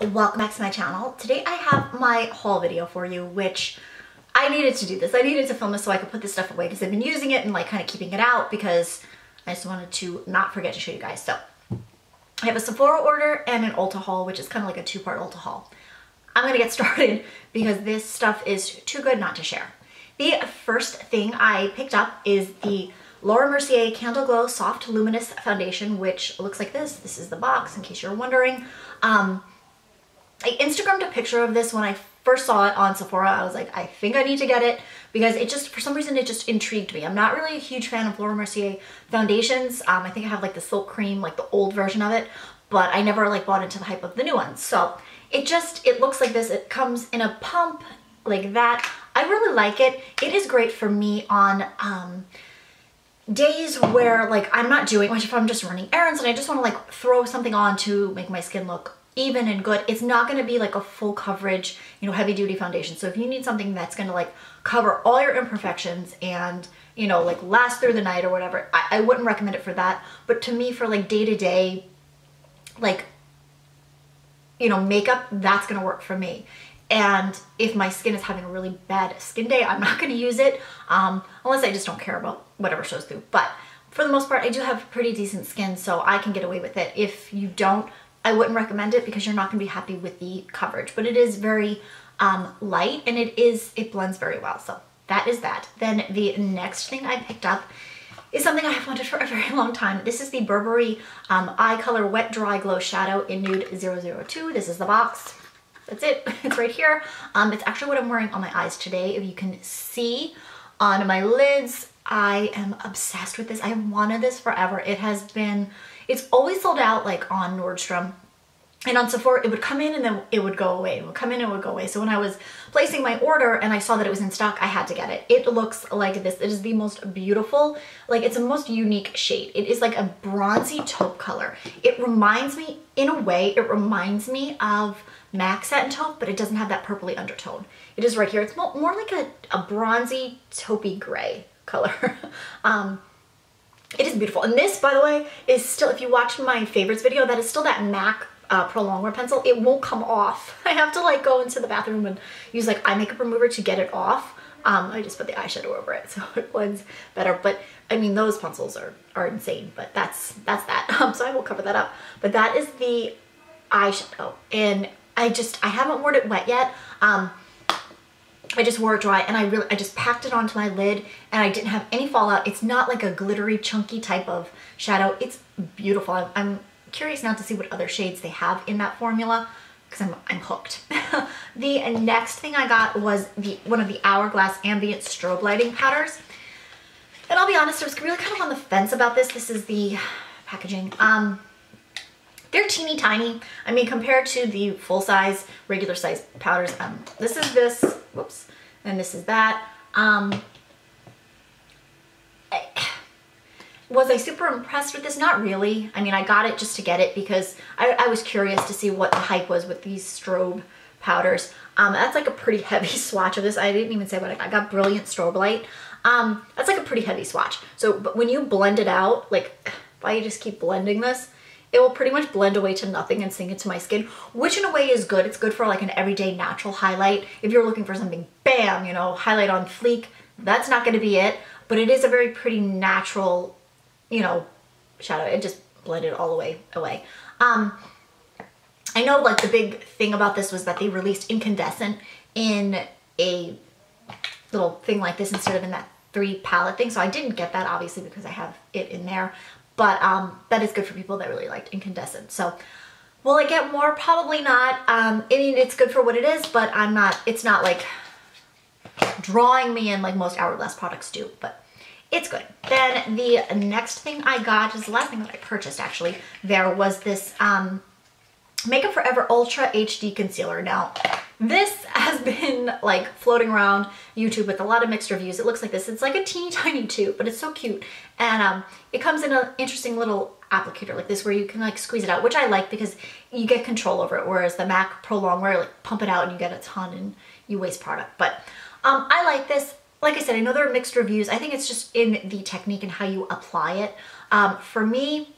welcome back to my channel. Today I have my haul video for you, which I needed to do this. I needed to film this so I could put this stuff away because I've been using it and like kind of keeping it out because I just wanted to not forget to show you guys. So I have a Sephora order and an Ulta haul, which is kind of like a two-part Ulta haul. I'm gonna get started because this stuff is too good not to share. The first thing I picked up is the Laura Mercier Candle Glow Soft Luminous Foundation, which looks like this. This is the box, in case you're wondering. Um, I Instagrammed a picture of this when I first saw it on Sephora. I was like, I think I need to get it because it just, for some reason, it just intrigued me. I'm not really a huge fan of Laura Mercier foundations. Um, I think I have like the Silk Cream, like the old version of it, but I never like bought into the hype of the new ones. So it just, it looks like this. It comes in a pump like that. I really like it. It is great for me on, um, days where like I'm not doing much if I'm just running errands and I just want to like throw something on to make my skin look even and good. It's not to be like a full coverage, you know, heavy duty foundation. So if you need something that's to like cover all your imperfections and, you know, like last through the night or whatever, I, I wouldn't recommend it for that. But to me, for like day to day, like, you know, makeup, that's to work for me. And if my skin is having a really bad skin day, I'm not to use it um, unless I just don't care about whatever shows through. But for the most part, I do have pretty decent skin, so I can get away with it. If you don't, I wouldn't recommend it because you're not going to be happy with the coverage. But it is very um, light and it is it blends very well. So that is that. Then the next thing I picked up is something I have wanted for a very long time. This is the Burberry um, Eye Color Wet Dry Glow Shadow in Nude 002. This is the box. That's it. It's right here. Um, it's actually what I'm wearing on my eyes today. If you can see on my lids, I am obsessed with this. I wanted this forever. It has been, it's always sold out like on Nordstrom and on Sephora, it would come in and then it would go away. It would come in and it would go away. So when I was placing my order and I saw that it was in stock, I had to get it. It looks like this. It is the most beautiful, like it's a most unique shade. It is like a bronzy taupe color. It reminds me, in a way, it reminds me of MAC Satin Taupe, but it doesn't have that purpley undertone. It is right here. It's more, more like a, a bronzy taupey gray color. um, it is beautiful. And this, by the way, is still, if you watch my favorites video, that is still that MAC uh, Pro Longwear pencil. It won't come off. I have to like go into the bathroom and use like eye makeup remover to get it off. Um, I just put the eyeshadow over it so it blends better. But I mean, those pencils are, are insane, but that's, that's that. Um, so I will cover that up. But that is the eyeshadow. And I just, I haven't worn it wet yet. Um, I just wore it dry and I really, I just packed it onto my lid and I didn't have any fallout. It's not like a glittery, chunky type of shadow. It's beautiful. I'm, I'm curious now to see what other shades they have in that formula because I'm, I'm hooked. the next thing I got was the one of the Hourglass Ambient Strobe Lighting Powders. And I'll be honest, I was really kind of on the fence about this. This is the packaging. Um, they're teeny tiny. I mean, compared to the full size, regular size powders, um, this is this, whoops, and this is that. Um, was I super impressed with this? Not really. I mean, I got it just to get it because I, I was curious to see what the hype was with these strobe powders. Um, that's like a pretty heavy swatch of this. I didn't even say what I got. I got Brilliant Strobe Light. Um, that's like a pretty heavy swatch. So, but when you blend it out, like, why you just keep blending this, it will pretty much blend away to nothing and sink into my skin, which in a way is good. It's good for like an everyday natural highlight. If you're looking for something, bam, you know, highlight on fleek, that's not gonna be it, but it is a very pretty natural, you know, shadow. It just blended all the way away. Um, I know like the big thing about this was that they released incandescent in a little thing like this instead of in that three palette thing. So I didn't get that obviously because I have it in there but um, that is good for people that really liked incandescent. So will I get more? Probably not. Um, I mean, it's good for what it is, but I'm not, it's not like drawing me in like most Hourglass products do, but it's good. Then the next thing I got, is the last thing that I purchased actually, there was this um, Makeup Forever Ultra HD Concealer. Now, this has been like floating around YouTube with a lot of mixed reviews. It looks like this. It's like a teeny tiny tube, but it's so cute. And um, it comes in an interesting little applicator like this where you can like squeeze it out, which I like because you get control over it. Whereas the MAC Pro Longwear, like pump it out and you get a ton and you waste product. But um, I like this. Like I said, I know there are mixed reviews. I think it's just in the technique and how you apply it. Um, for me,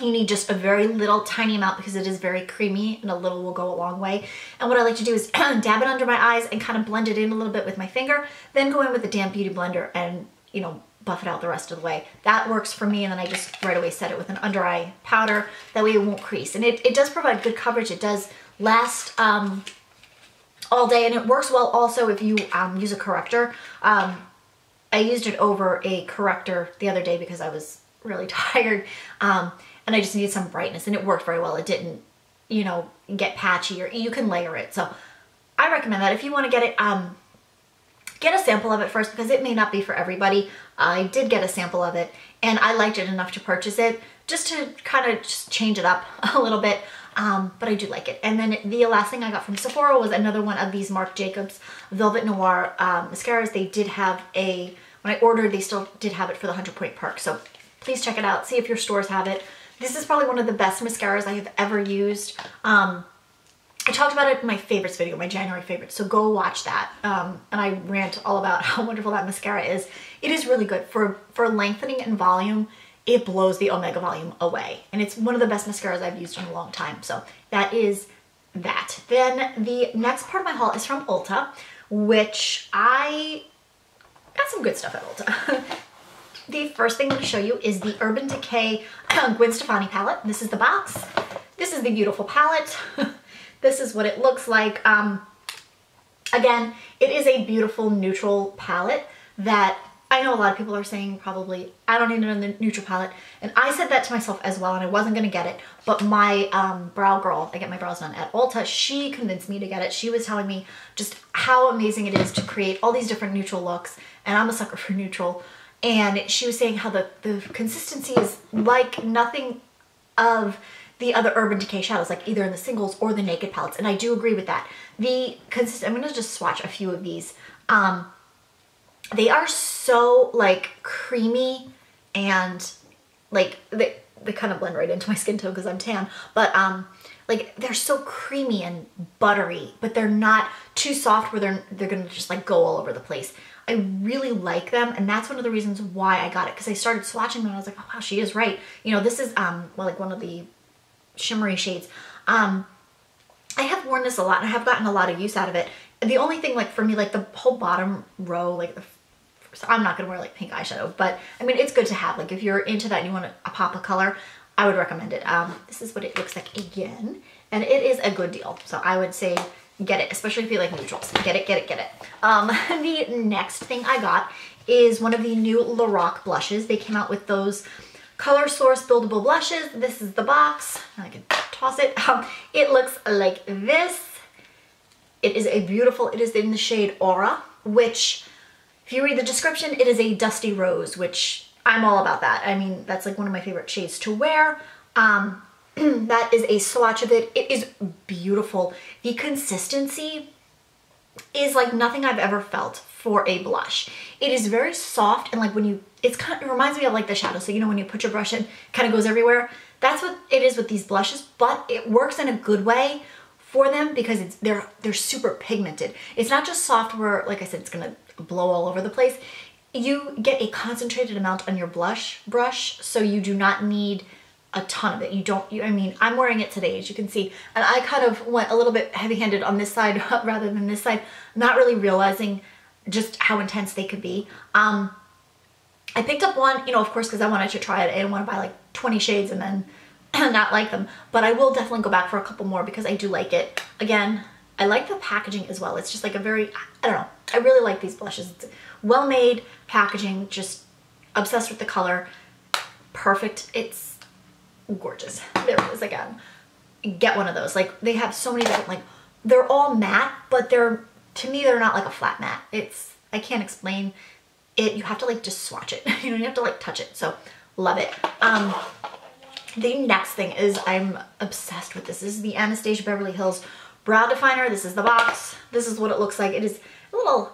You need just a very little tiny amount because it is very creamy and a little will go a long way. And what I like to do is dab it under my eyes and kind of blend it in a little bit with my finger, then go in with the damp beauty blender and, you know, buff it out the rest of the way. That works for me and then I just right away set it with an under eye powder. That way it won't crease. And it, it does provide good coverage. It does last um, all day and it works well also if you um, use a corrector. Um, I used it over a corrector the other day because I was really tired um, and I just needed some brightness and it worked very well. It didn't, you know, get patchy or you can layer it. So I recommend that if you want to get it, um, get a sample of it first because it may not be for everybody. I did get a sample of it and I liked it enough to purchase it just to kind of just change it up a little bit. Um, but I do like it. And then the last thing I got from Sephora was another one of these Marc Jacobs Velvet Noir um, mascaras. They did have a, when I ordered, they still did have it for the 100 Point Perk. So please check it out. See if your stores have it. This is probably one of the best mascaras I have ever used. Um, I talked about it in my favorites video, my January favorites, so go watch that. Um, and I rant all about how wonderful that mascara is. It is really good. For, for lengthening and volume, it blows the Omega volume away. And it's one of the best mascaras I've used in a long time. So that is that. Then the next part of my haul is from Ulta, which I got some good stuff at Ulta. the first thing I'm going to show you is the Urban Decay Gwen Stefani palette. This is the box. This is the beautiful palette. This is what it looks like. Um, again, it is a beautiful neutral palette that I know a lot of people are saying probably, I don't need another neutral palette. And I said that to myself as well and I wasn't gonna get it. But my um, brow girl, I get my brows done at Ulta, she convinced me to get it. She was telling me just how amazing it is to create all these different neutral looks. And I'm a sucker for neutral. And she was saying how the, the consistency is like nothing of the other Urban Decay shadows, like either in the singles or the naked palettes. And I do agree with that. The consist I'm gonna just swatch a few of these. Um, they are so like creamy and like they, they kind of blend right into my skin tone because I'm tan. But um, like they're so creamy and buttery, but they're not too soft where they're, they're gonna just like go all over the place. I really like them and that's one of the reasons why I got it because I started swatching them and I was like, oh wow, she is right. You know, this is um well like one of the shimmery shades. Um, I have worn this a lot and I have gotten a lot of use out of it. The only thing like for me, like the whole bottom row, like the, so I'm not gonna wear like pink eyeshadow, but I mean, it's good to have. Like if you're into that and you want a, a pop of color, I would recommend it. Um, this is what it looks like again, and it is a good deal. So I would say get it, especially if you like neutrals. Get it, get it, get it. Um, the next thing I got is one of the new Lorac blushes. They came out with those Color Source Buildable Blushes. This is the box. I can toss it. Um, it looks like this. It is a beautiful, it is in the shade Aura, which if you read the description, it is a dusty rose, which I'm all about that. I mean, that's like one of my favorite shades to wear. Um, that is a swatch of it. It is beautiful. The consistency is like nothing I've ever felt for a blush. It is very soft and like when you, it's kind of, it reminds me of like the shadow. So you know when you put your brush in, kind of goes everywhere. That's what it is with these blushes, but it works in a good way for them because it's they're they're super pigmented. It's not just soft where, like I said, it's gonna blow all over the place. You get a concentrated amount on your blush brush, so you do not need a ton of it. You don't, you, I mean, I'm wearing it today, as you can see, and I kind of went a little bit heavy-handed on this side rather than this side, not really realizing just how intense they could be. Um, I picked up one, you know, of course, because I wanted to try it. I didn't want to buy like 20 shades and then not like them. But I will definitely go back for a couple more because I do like it. Again, I like the packaging as well. It's just like a very, I don't know, I really like these blushes. It's well-made packaging, just obsessed with the color. Perfect. It's gorgeous. There it is again. Get one of those. Like they have so many different, like they're all matte, but they're to me, they're not like a flat matte. It's, I can't explain it. You have to like just swatch it. you know, you have to like touch it. So love it. Um, the next thing is I'm obsessed with this. This is the Anastasia Beverly Hills Brow Definer. This is the box. This is what it looks like. It is a little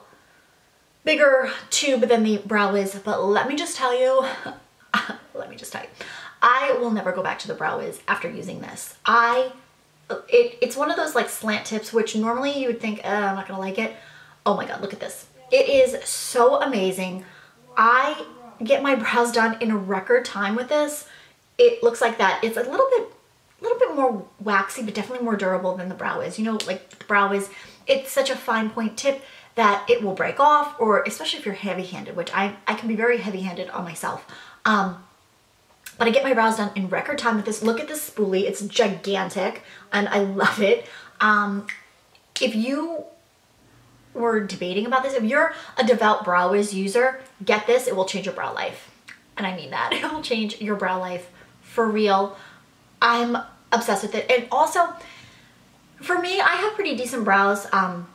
bigger tube than the Brow Wiz, but let me just tell you, let me just tell you, I will never go back to the Brow Wiz after using this. I it, it's one of those like slant tips, which normally you would think, uh, I'm not gonna like it. Oh my God, look at this. It is so amazing. I get my brows done in a record time with this. it looks like that. It's a little bit, a little bit more waxy, but definitely more durable than the brow wiz. You know, like the brow wiz, it's such a fine point tip that it will break off, or especially if you're heavy-handed, which I, I can be very heavy-handed on myself. Um, but I get my brows done in record time with this. Look at this spoolie. It's gigantic and I love it. Um, if you were debating about this, if you're a devout brow wiz user, get this. It will change your brow life. And I mean that. It will change your brow life for real. I'm obsessed with it. And also, for me, I have pretty decent brows. Um,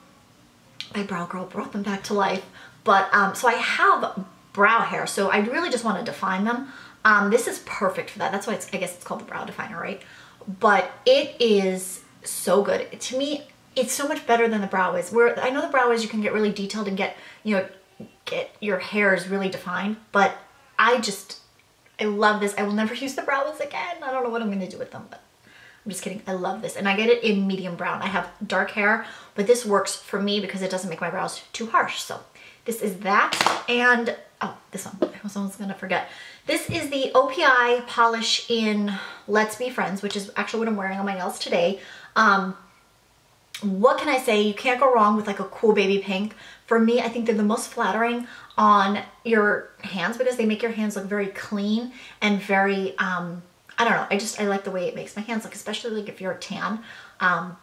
my brow girl brought them back to life. But, um, so I have brow hair, so I really just want to define them. Um, this is perfect for that. That's why it's, I guess it's called the brow definer, right? But it is so good. To me, it's so much better than the brow wiz. Where I know the brow wiz you can get really detailed and get, you know, get your hairs really defined, but I just, I love this. I will never use the brow wiz again. I don't know what I'm gonna do with them, but I'm just kidding. I love this. And I get it in medium brown. I have dark hair, but this works for me because it doesn't make my brows too harsh. So this is that. And, oh, this one. I was almost gonna forget. This is the OPI polish in Let's Be Friends, which is actually what I'm wearing on my nails today. Um, what can I say? You can't go wrong with like a cool baby pink. For me, I think they're the most flattering on your hands because they make your hands look very clean and very, um, I don't know. I just, I like the way it makes my hands look, especially like if you're a tan. Um,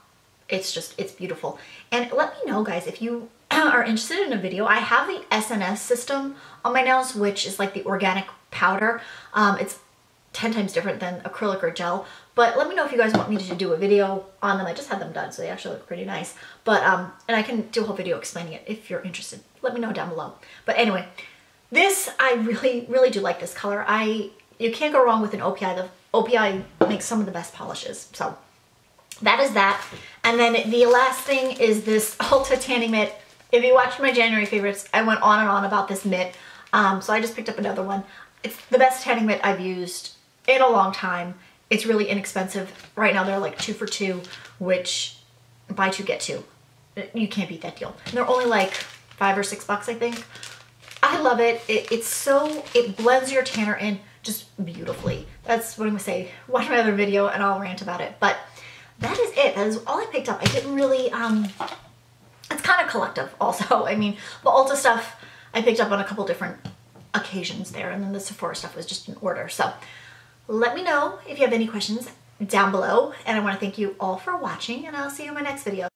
it's just, it's beautiful. And let me know guys, if you are interested in a video, I have the SNS system on my nails, which is like the organic powder. Um, it's 10 times different than acrylic or gel, but let me know if you guys want me to do a video on them. I just had them done, so they actually look pretty nice. But, um, and I can do a whole video explaining it if you're interested. Let me know down below. But anyway, this, I really, really do like this color. I, you can't go wrong with an OPI. The OPI makes some of the best polishes. So that is that. And then the last thing is this Ulta Tanning Mitt. If you watched my January favorites, I went on and on about this mitt. Um, so I just picked up another one. It's the best tanning mitt I've used in a long time. It's really inexpensive. Right now they're like two for two, which buy two, get two. You can't beat that deal. And they're only like five or six bucks, I think. I love it. it. It's so, it blends your tanner in just beautifully. That's what I'm gonna say. Watch my other video and I'll rant about it. But that is it. That is all I picked up. I didn't really, um, it's kind of collective also. I mean, the Ulta stuff I picked up on a couple different occasions there and then the Sephora stuff was just in order. So let me know if you have any questions down below and I want to thank you all for watching and I'll see you in my next video.